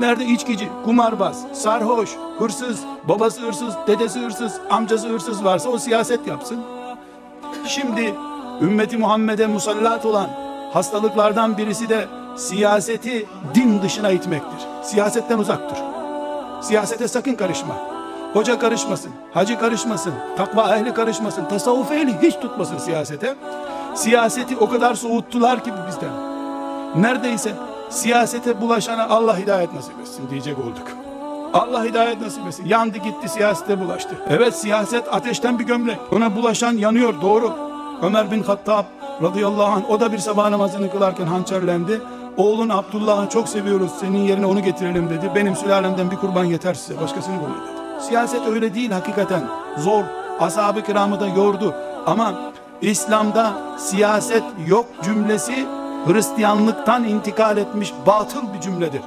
Nerede içkici, kumarbaz, sarhoş, hırsız, babası hırsız, dedesi hırsız, amcası hırsız varsa o siyaset yapsın. Şimdi ümmeti Muhammed'e musallat olan hastalıklardan birisi de siyaseti din dışına itmektir. Siyasetten uzak dur. Siyasete sakın karışma. Hoca karışmasın, hacı karışmasın, takva ehli karışmasın, tasavvuf ehli hiç tutmasın siyasete. Siyaseti o kadar soğuttular ki bizden. Neredeyse siyasete bulaşana Allah hidayet nasip etsin diyecek olduk. Allah hidayet nasip etsin. Yandı gitti siyasete bulaştı. Evet siyaset ateşten bir gömlek. Ona bulaşan yanıyor doğru. Ömer bin Hattab radıyallahu anh o da bir sabah namazını kılarken hançerlendi. Oğlun Abdullah'ı çok seviyoruz senin yerine onu getirelim dedi. Benim sülalemden bir kurban yeter size başkasını bulun dedi. Siyaset öyle değil hakikaten. Zor. Ashab-ı kiramı da yordu. Ama İslam'da siyaset yok cümlesi Hristiyanlıktan intikal etmiş batıl bir cümledir.